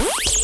Bye.